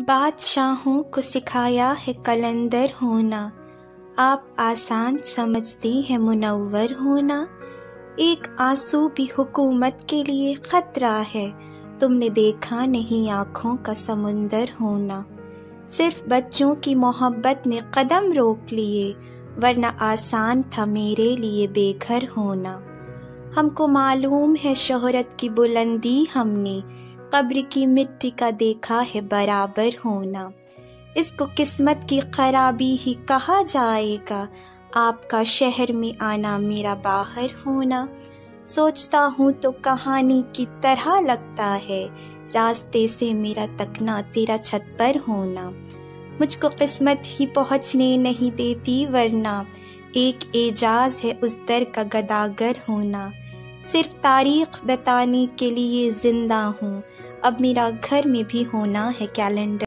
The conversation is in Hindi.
बादशाहों को सिखाया है कलंदर होना। आप आसान समझते हैं मुनवर होना। एक आँसू भी हुकूमत के लिए खतरा है। तुमने देखा नहीं आँखों का समुंदर होना। सिर्फ़ बच्चों की मोहब्बत ने कदम रोक लिए, वरना आसान था मेरे लिए बेघर होना। हमको मालूम है शोहरत की बुलंदी हमने कब्र की मिट्टी का देखा है बराबर होना। इसको किस्मत की खराबी ही कहा जाएगा। आपका शहर में आना मेरा बाहर होना। सोचता हूँ तो कहानी की तरह लगता है। रास्ते से मेरा तकना तेरा छत पर होना। मुझको किस्मत ही पहुँचने नहीं देती वरना। एक एजाज है उस दर का गदागर होना। सिर्फ़ तारीख बताने के लिए ज़िंदा हूँ। अब मेरा घर में भी होना है कैलेंडर